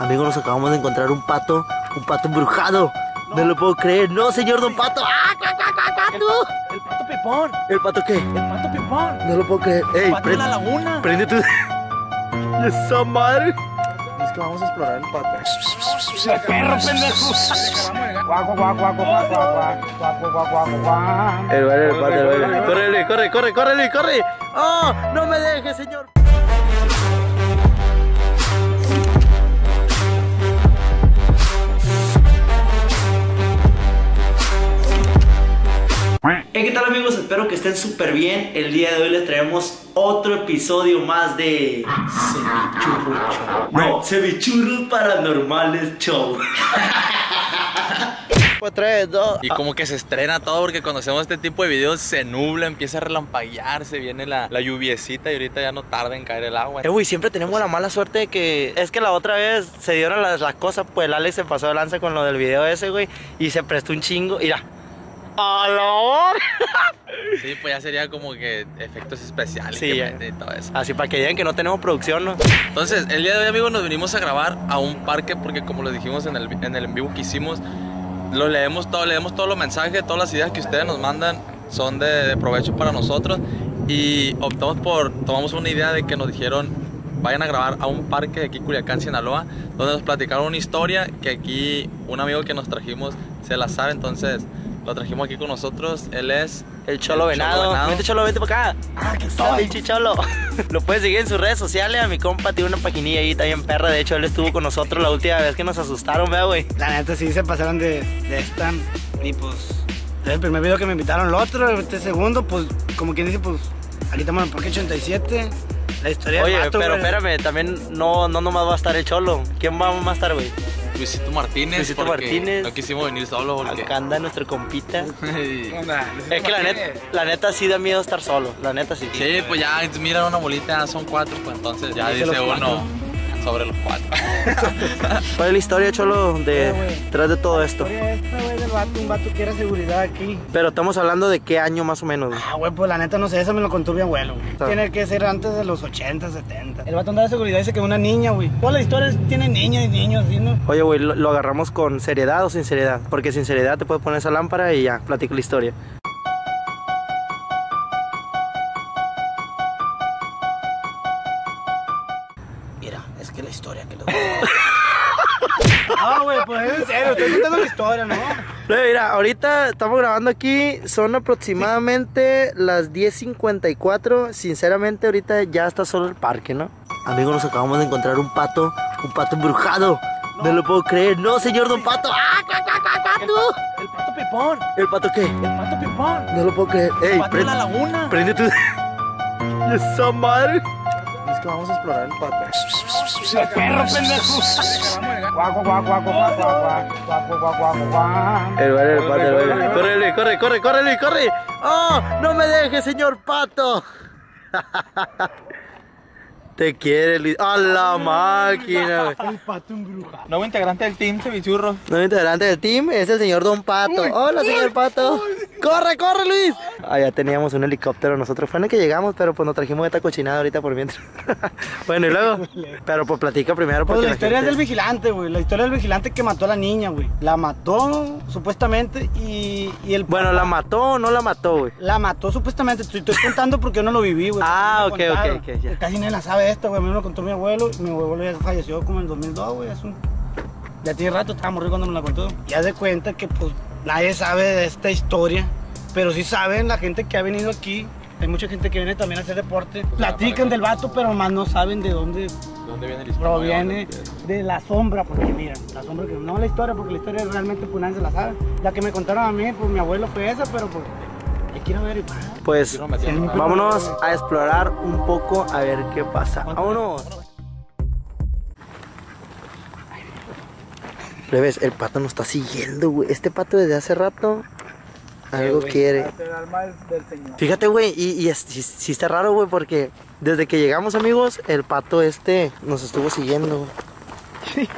Amigo, nos acabamos de encontrar un pato, un pato embrujado. No, lo puedo creer. No, señor Don Pato. ¡Ah, pato! El, pato pipón. ¿El pato qué? El pato pipón. No lo puedo creer. Ey, pato la laguna. Prende tu... ¡Esa madre! Es que vamos a explorar el pato. ¡El perro, pendejo! ¡Guaco, guaco, guaco, guaco! El baile el baile. ¡Córrele, corre, corre, corre, corre! ¡Oh, no me dejes, señor! Hey, ¿qué tal amigos? Espero que estén súper bien. El día de hoy les traemos otro episodio más de Cevichurro Show. No, Cevichurros Paranormales Show. Pues tres, dos. Y como que se estrena todo porque cuando hacemos este tipo de videos se nubla, empieza a relampaguear, se viene la, la lluviecita y ahorita ya no tarda en caer el agua. Eh, güey, siempre tenemos la mala suerte de que es que la otra vez se dieron las, las cosas, pues el Alex se pasó de lanza con lo del video ese, güey, y se prestó un chingo. Mira. Sí, pues ya sería como que efectos especiales Sí, que y todo eso. Así para que digan que no tenemos producción, ¿no? Entonces, el día de hoy, amigos, nos vinimos a grabar a un parque porque como lo dijimos en el, en el en vivo que hicimos, lo leemos todo, leemos todos los mensajes, todas las ideas que ustedes nos mandan son de, de provecho para nosotros y optamos por, tomamos una idea de que nos dijeron vayan a grabar a un parque de aquí Culiacán, Sinaloa, donde nos platicaron una historia que aquí un amigo que nos trajimos se la sabe, entonces lo trajimos aquí con nosotros, él es El Cholo El Venado. Cholo Venado. Vente, Cholo, vente para acá. Ah, que pinche Cholo. Lo puedes seguir en sus redes sociales. A mi compa tiene una paginilla ahí también perra. De hecho, él estuvo con nosotros la última vez que nos asustaron, vea, güey. La neta sí se pasaron de, de esta. Y pues. Es el primer video que me invitaron, el otro, este segundo, pues, como quien dice, pues. Aquí estamos en el Parque 87. La historia Oye, del vato, pero güey. espérame, también no, no nomás va a estar el Cholo. ¿Quién va a estar, güey? Luisito Martínez, Luisito Martínez. no quisimos venir solo porque... Acá anda nuestro compita. Sí. Es que la neta, la neta sí da miedo estar solo. La neta sí. pues ya miran una bolita, son cuatro, pues entonces ya Dice uno sobre los cuatro. ¿Cuál es la historia, Cholo, de güey. tras de todo esto? La historia esta, güey, del vato, un vato que era seguridad aquí. Pero estamos hablando de qué año más o menos. Ah, güey, pues la neta no sé, eso me lo contó mi abuelo, güey. Tiene que ser antes de los 80, 70. El vato andaba de seguridad y dice que una niña, güey. Todas las historias tienen niñas y niños, ¿sí, no? Oye, güey, ¿lo, lo agarramos con seriedad o sin seriedad? Porque sin seriedad te puedes poner esa lámpara y ya, platico la historia. Serio, estoy contando la historia, ¿no? Mira, ahorita estamos grabando aquí, son aproximadamente las 10.54. Sinceramente, ahorita ya está solo el parque, ¿no? Amigos, nos acabamos de encontrar un pato, un pato embrujado. No, lo puedo creer. No, señor Don Pato. ¡Ah, cuac, cuac, cuac, pato! El pato pipón. ¿El pato qué? El pato pipón. No lo puedo creer. Ey, El pato de prende, la laguna. prende tu... Esa madre. Es que vamos a explorar el patio. ¡El perro, pendejo! ¡Guaco, guaco, guaco, guaco! El baile, el pato, el baile. ¡Córrele, corre, corre, corre, corre! ¡Oh, no me dejes, señor pato! Te quiere, ¡A la máquina! El pato embruja. Nuevo integrante del team, cevichurro. Nuevo integrante del team es el señor Don Pato. ¡Hola, señor Pato! ¡Corre, corre, Luis! Ah, ya teníamos un helicóptero nosotros. Fue en el que llegamos, pero pues nos trajimos esta cochinada ahorita por mientras. bueno, y luego. Pero pues platica primero Pues porque. la la historia es del gente- vigilante, güey. La historia del vigilante que mató a la niña, güey. La mató, supuestamente, y, y el... Bueno, ¿la mató o no la mató, güey? La mató supuestamente, estoy, estoy contando porque yo no lo viví, güey. Ah, ok, contaron. ok, ok, ya. Casi nadie la sabe esta, güey. A mí me lo contó mi abuelo. Mi abuelo ya falleció como en el 2002, güey. Es un... Ya tiene rato, estaba morrido cuando me la contó. Ya de cuenta que, pues, nadie sabe de esta historia. Pero sí saben la gente que ha venido aquí. Hay mucha gente que viene también a hacer deporte. Platican del vato, pero más no saben de dónde ¿Dónde viene el proviene de la sombra, porque miren, la sombra que no la historia, porque la historia realmente pues nadie se la sabe. La que me contaron a mí, pues mi abuelo fue esa, pero pues a ver y pues, Pues vámonos a explorar un poco a ver qué pasa. Vámonos. Le ves, el pato nos está siguiendo, güey. Este pato desde hace rato algo quiere. El alma del, del señor. Fíjate, güey, y, y es- sí, sí está raro, güey, porque desde que llegamos, amigos, el pato este nos estuvo siguiendo, güey.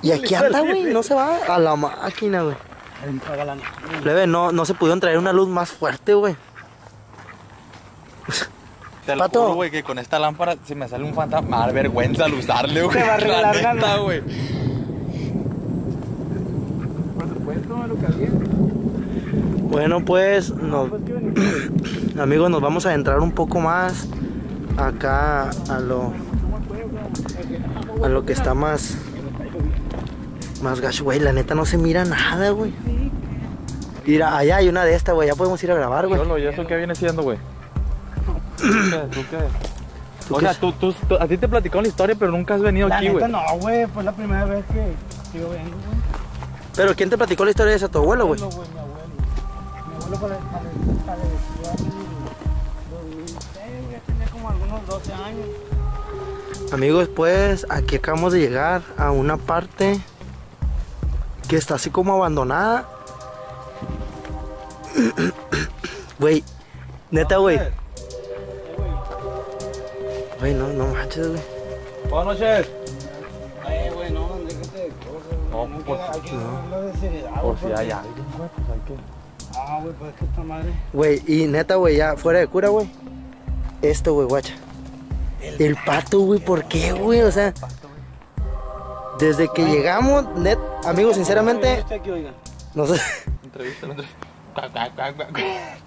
Y aquí anda, güey, no se va a la máquina, güey. Plebe, no, no se pudieron traer una luz más fuerte, güey. Te lo juro, güey, que con esta lámpara si me sale un fantasma, me va a dar vergüenza al usarle, güey. Te va a arreglar La la neta, luz. güey. uno de lo. Bueno, pues, nos- amigos, nos vamos a adentrar un poco más acá a lo, a lo que está más, más gacho, güey. La neta no se mira nada, güey. Mira, allá hay una de estas, güey. Ya podemos ir a grabar, güey. ¿y eso qué viene siendo, güey? ¿Tú qué? ¿Tú qué? ¿Tú O sea, tú, tú, tú- a ti te platicaron la historia, pero nunca has venido La aquí, neta güey. no, güey, fue la primera vez que que yo vengo, güey. Pero ¿quién te platicó la historia de ese tu abuelo, güey? Abuelo, güey, mi abuelo. Mi abuelo fale- falleció en 2006, güey, tenía como algunos 12 años. Amigos, pues aquí acabamos de llegar a una parte que está así como abandonada. Güey, neta, güey. Güey, no, no manches, güey. Buenas noches. No, No, pues, hay que no. hablar de seriedad, Por si hay alguien, güey, pues hay que... Ah, güey, pues es que esta madre. Güey, y neta, güey, ya fuera de cura, güey. Esto, güey, guacha. El pato, güey, ¿por qué, güey? O sea, desde que llegamos, net, amigos, sinceramente, aquí, oiga. no sé. Entrevista, entrevista.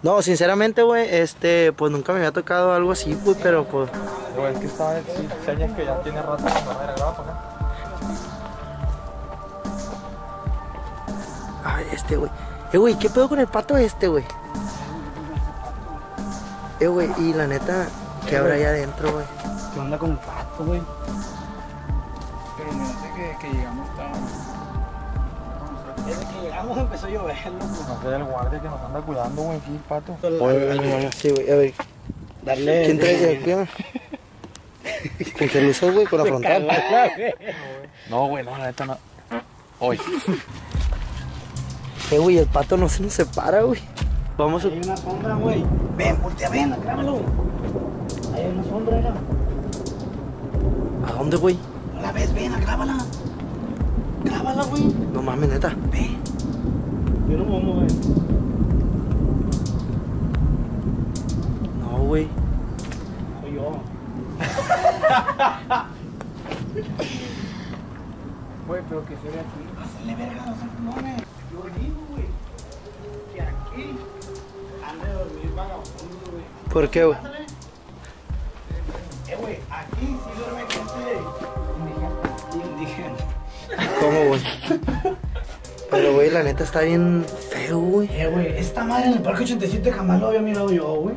No, sinceramente, güey, este, pues nunca me había tocado algo así, güey, pero pues. Güey, es que estaba, sí, señas que ya tiene rato que no me grabado para acá. Ay, este, güey. Eh, güey, ¿qué pedo con el pato este, güey? Eh, güey, y la neta, ¿qué habrá allá adentro, güey? ¿Qué onda con el pato, güey? Pero mírate que, que llegamos tan. Desde que llegamos empezó a llover, loco. No sé, el guardia que nos anda cuidando, güey, aquí, pato. Sí, güey, a ver. Darle. ¿Quién trae el cuidado? ¿Con qué lo usó, güey? Con la frontal. No, güey, no, la neta no. Hoy. Eh, güey, el pato no se nos separa, güey. Vamos a. Hay una sombra, güey. Ven, voltea, ven, grábalo. Hay una sombra, era. ¿A dónde, güey? No la ves, ven, grábala. Grábala, güey. No mames, neta. Ven. Yo no me voy a mover. No, güey. Soy yo. Güey, pero que se ve aquí. Pásale, verga, no seas mames. Yo digo, güey, que aquí han de dormir vagabundos, güey. ¿Por qué, güey? Pásale. Eh, güey, aquí sí duerme gente indígena. ¿Cómo, güey? Pero, güey, la neta está bien feo, güey. Eh, güey, esta madre en el parque 87 jamás lo había mirado yo, güey.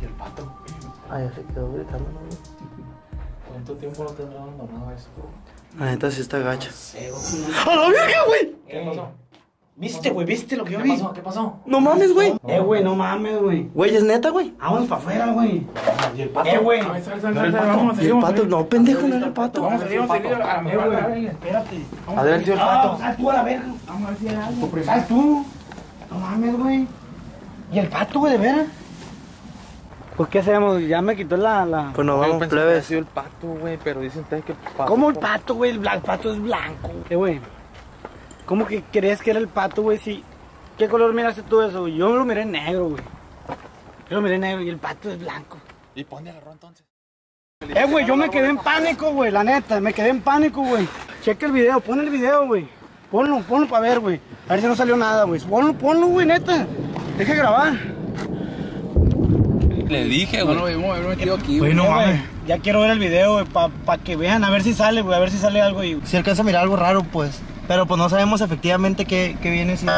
Y el pato. Ay, ya se quedó gritando, ¿no, güey. ¿Cuánto tiempo no tendrá abandonado eso? La neta sí está gacha. ¡A la verga, güey! ¿Qué pasó? ¿Viste, güey? ¿Viste lo que yo ¿Qué vi? pasó? ¿Qué pasó? No mames, güey. Eh, güey, no mames, güey. Güey, es neta, güey. Vámonos para afuera, güey. Y el pato. Eh, güey. Ay, sal, sal, No el sal, pato. no, pendejo, no era el pato. Vamos a salir, vamos a salir. A Eh, güey, espérate. De haber sido el pato. sal tú a la verga. Vamos a ver si hay algo. Sal tú. No mames, güey. ¿Y el pato, güey, de veras? Pues, ¿qué hacemos? Ya me quitó la... la... Pues nos Yo vamos, pensé que había plebes. sido el pato, güey, pero dicen ustedes que el pato. ¿Cómo el pato, güey? El pato es blanco. ¿Qué, güey? ¿Cómo que crees que era el pato, güey? Si... ¿Qué color miraste tú eso, güey? Yo lo miré negro, güey. Yo lo miré negro y el pato es blanco. ¿Y por dónde agarró entonces? Eh, güey, yo me quedé en pánico, güey, la neta. Me quedé en pánico, güey. Checa el video, pon el video, güey. Ponlo, ponlo para ver, güey. A ver si no salió nada, güey. Ponlo, ponlo, güey, neta. Deja de grabar. Le dije, No güey. lo debimos haber metido aquí, Güey, no mames. Ya quiero ver el video, güey, para pa que vean, a ver si sale, güey, a ver si sale algo y... Si alcanza a mirar algo raro, pues. Pero pues no sabemos efectivamente qué, qué viene siendo.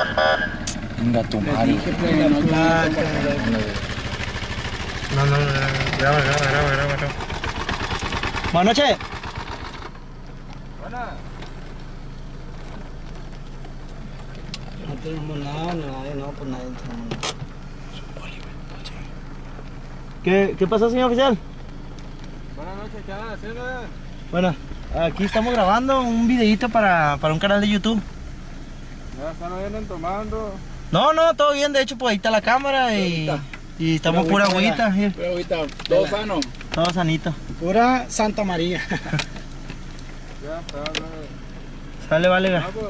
Venga, tu madre. dije, plebe, no, No, no, no. Graba, graba, graba, graba, graba. Buenas noches. No tenemos nada, nadie, no, pues nadie tenemos nada. ¿Qué, ¿Qué pasó, señor oficial? Buenas noches, ¿qué andan haciendo? Bueno, aquí estamos grabando un videito para, para un canal de YouTube. Ya están vienen tomando. No, no, todo bien. De hecho, pues ahí está la cámara y, y estamos pura agüita. Pero ahorita, todo sano. Todo sanito. Pura Santa María. Ya está, brother. Sale, vale. Ah, pues,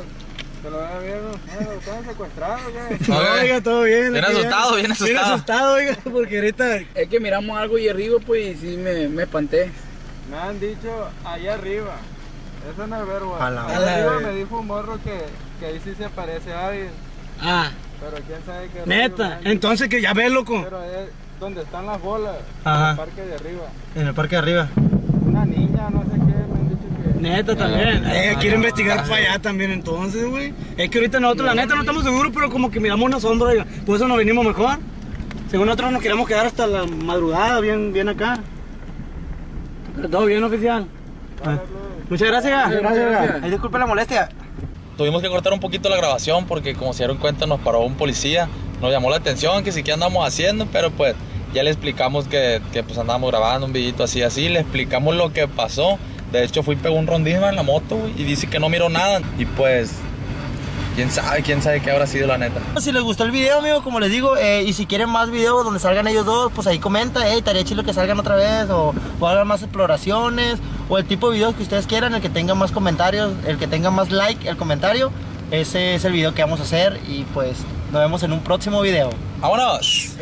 se lo viendo. Bueno, ¿Están secuestrados qué? Oiga, todo bien. Bien ya- asustado, bien asustado. Bien asustado, oiga, porque ahorita... Es que miramos algo y arriba, pues, y sí me, me espanté. Me han dicho allá arriba. Eso no es verbo. A la Arriba me dijo un morro que, que ahí sí se aparece a alguien. Ah, Pero quién sabe qué. neta. Entonces que ya ves, loco. Pero es donde están las bolas. Ajá. En el parque de arriba. En el parque de arriba. Una niña, no sé qué, me han dicho que. Neta también. Eh, quiero investigar para allá también entonces, güey. Es que ahorita nosotros, la neta, no estamos seguros, pero como que miramos una sombra, oiga. Por eso nos venimos mejor. Según nosotros nos queremos quedar hasta la madrugada, bien, bien acá. Pero todo bien, oficial. Muchas gracias. gracias. Ay, disculpe la molestia. Tuvimos que cortar un poquito la grabación porque como se dieron cuenta nos paró un policía, nos llamó la atención que sí que andamos haciendo, pero pues ya le explicamos que, que pues andábamos grabando un videito así así, le explicamos lo que pasó. De hecho fui y pegó un rondín en la moto güey, y dice que no miró nada y pues quién sabe, quién sabe qué habrá sido la neta. Si les gustó el video, amigo, como les digo, eh, y si quieren más videos donde salgan ellos dos, pues ahí comenta, eh, estaría chido que salgan otra vez, o, o hagan más exploraciones, o el tipo de videos que ustedes quieran, el que tenga más comentarios, el que tenga más like, el comentario, ese es el video que vamos a hacer, y pues nos vemos en un próximo video. ¡Vámonos!